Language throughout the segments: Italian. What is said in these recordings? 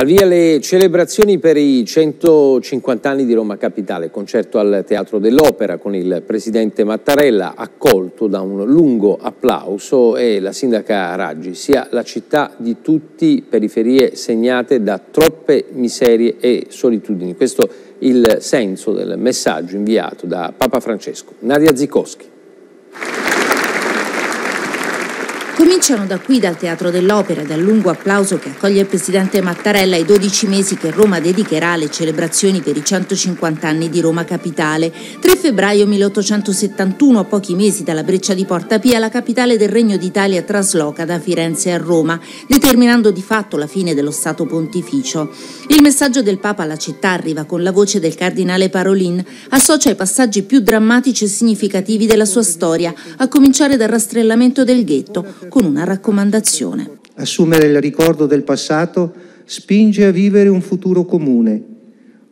Al via le celebrazioni per i 150 anni di Roma Capitale, concerto al Teatro dell'Opera con il Presidente Mattarella, accolto da un lungo applauso e la Sindaca Raggi, sia la città di tutti, periferie segnate da troppe miserie e solitudini. Questo è il senso del messaggio inviato da Papa Francesco. Nadia Zikowski. Cominciano da qui, dal Teatro dell'Opera, dal lungo applauso che accoglie il Presidente Mattarella ai 12 mesi che Roma dedicherà alle celebrazioni per i 150 anni di Roma Capitale. 3 febbraio 1871, a pochi mesi dalla breccia di Porta Pia, la capitale del Regno d'Italia trasloca da Firenze a Roma, determinando di fatto la fine dello Stato Pontificio. Il messaggio del Papa alla città arriva con la voce del Cardinale Parolin, associa i passaggi più drammatici e significativi della sua storia, a cominciare dal rastrellamento del ghetto, con una raccomandazione. Assumere il ricordo del passato spinge a vivere un futuro comune.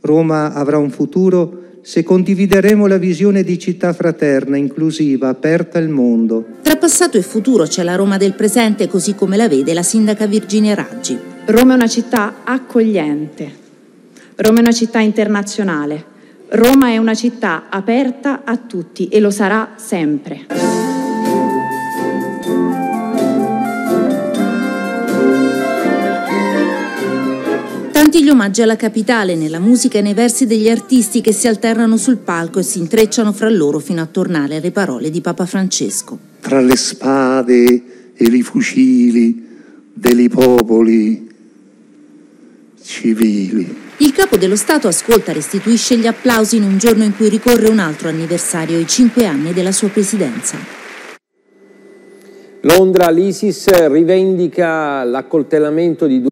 Roma avrà un futuro se condivideremo la visione di città fraterna, inclusiva, aperta al mondo. Tra passato e futuro c'è la Roma del presente, così come la vede la sindaca Virginia Raggi. Roma è una città accogliente. Roma è una città internazionale. Roma è una città aperta a tutti e lo sarà sempre. Tanti gli omaggi alla capitale, nella musica e nei versi degli artisti che si alternano sul palco e si intrecciano fra loro fino a tornare alle parole di Papa Francesco. Tra le spade e i fucili dei popoli civili. Il capo dello Stato ascolta e restituisce gli applausi in un giorno in cui ricorre un altro anniversario, i cinque anni della sua presidenza. Londra, l'ISIS rivendica l'accoltellamento di due